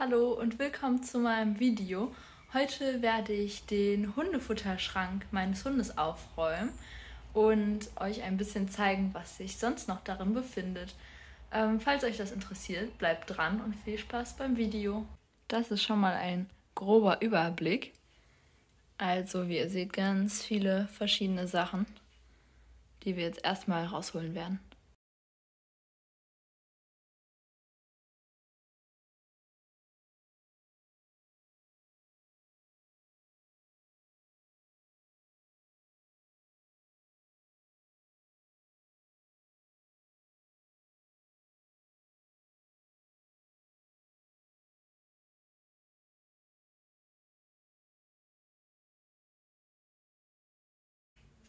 Hallo und willkommen zu meinem Video. Heute werde ich den Hundefutterschrank meines Hundes aufräumen und euch ein bisschen zeigen, was sich sonst noch darin befindet. Ähm, falls euch das interessiert, bleibt dran und viel Spaß beim Video. Das ist schon mal ein grober Überblick. Also, wie ihr seht, ganz viele verschiedene Sachen, die wir jetzt erstmal rausholen werden.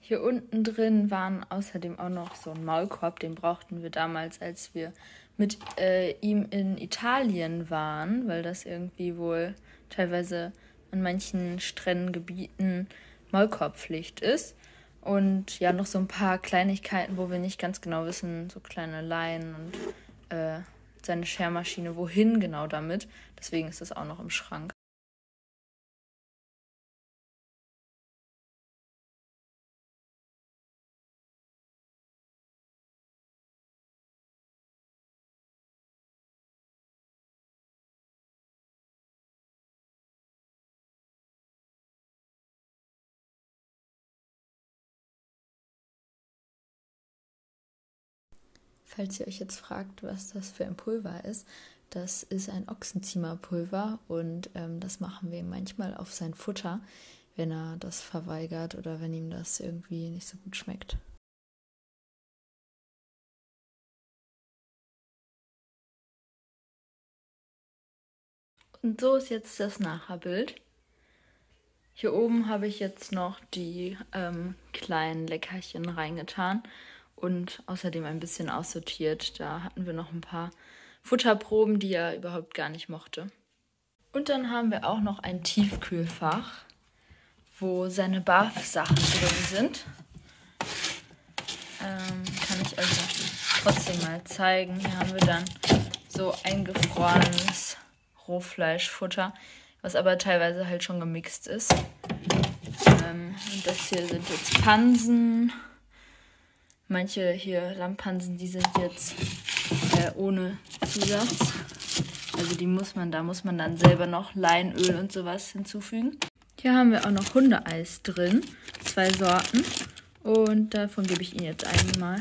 Hier unten drin waren außerdem auch noch so ein Maulkorb, den brauchten wir damals, als wir mit äh, ihm in Italien waren, weil das irgendwie wohl teilweise an manchen Strändengebieten Maulkorbpflicht ist. Und ja, noch so ein paar Kleinigkeiten, wo wir nicht ganz genau wissen, so kleine Leinen und äh, seine Schermaschine, wohin genau damit. Deswegen ist das auch noch im Schrank. Falls ihr euch jetzt fragt, was das für ein Pulver ist, das ist ein Ochsenziemerpulver und ähm, das machen wir manchmal auf sein Futter, wenn er das verweigert oder wenn ihm das irgendwie nicht so gut schmeckt. Und so ist jetzt das Nachherbild. Hier oben habe ich jetzt noch die ähm, kleinen Leckerchen reingetan und außerdem ein bisschen aussortiert. Da hatten wir noch ein paar Futterproben, die er überhaupt gar nicht mochte. Und dann haben wir auch noch ein Tiefkühlfach, wo seine Barf-Sachen drin sind. Ähm, kann ich euch trotzdem mal zeigen. Hier haben wir dann so eingefrorenes Rohfleischfutter, was aber teilweise halt schon gemixt ist. Ähm, und das hier sind jetzt Pansen. Manche hier Lampansen, die sind jetzt äh, ohne Zusatz. Also die muss man, da muss man dann selber noch Leinöl und sowas hinzufügen. Hier haben wir auch noch Hundeeis drin, zwei Sorten. Und davon gebe ich Ihnen jetzt einmal.